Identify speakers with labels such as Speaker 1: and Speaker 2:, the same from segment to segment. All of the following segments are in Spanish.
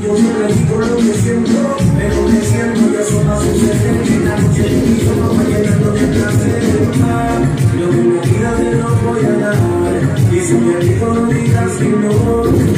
Speaker 1: Yo me le digo lo que siento, pero me siento que eso va a suceder. En la noche de mi no va llenando de placer. Ah, yo me vida de no voy a dar. Y si me digo, no digas que no.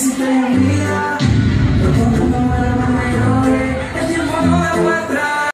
Speaker 2: Hiciste mi vida